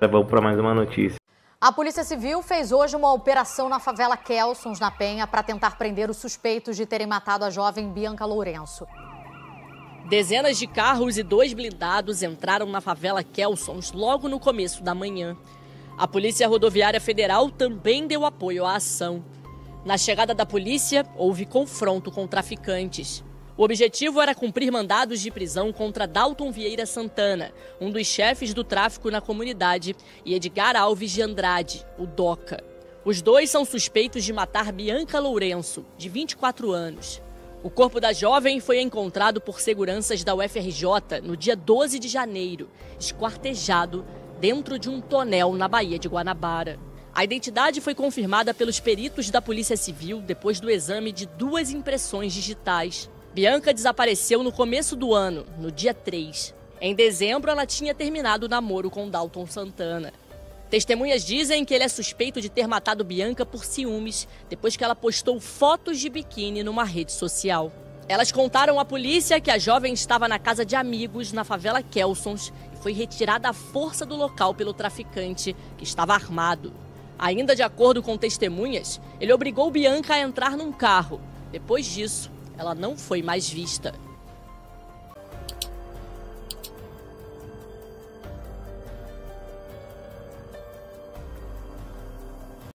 Vamos para mais uma notícia. A Polícia Civil fez hoje uma operação na favela Kelsons, na Penha, para tentar prender os suspeitos de terem matado a jovem Bianca Lourenço. Dezenas de carros e dois blindados entraram na favela Kelsons logo no começo da manhã. A Polícia Rodoviária Federal também deu apoio à ação. Na chegada da polícia, houve confronto com traficantes. O objetivo era cumprir mandados de prisão contra Dalton Vieira Santana, um dos chefes do tráfico na comunidade, e Edgar Alves de Andrade, o DOCA. Os dois são suspeitos de matar Bianca Lourenço, de 24 anos. O corpo da jovem foi encontrado por seguranças da UFRJ no dia 12 de janeiro, esquartejado dentro de um tonel na Baía de Guanabara. A identidade foi confirmada pelos peritos da Polícia Civil depois do exame de duas impressões digitais. Bianca desapareceu no começo do ano, no dia 3. Em dezembro, ela tinha terminado o namoro com Dalton Santana. Testemunhas dizem que ele é suspeito de ter matado Bianca por ciúmes depois que ela postou fotos de biquíni numa rede social. Elas contaram à polícia que a jovem estava na casa de amigos na favela Kelsons e foi retirada à força do local pelo traficante, que estava armado. Ainda de acordo com testemunhas, ele obrigou Bianca a entrar num carro. Depois disso, ela não foi mais vista.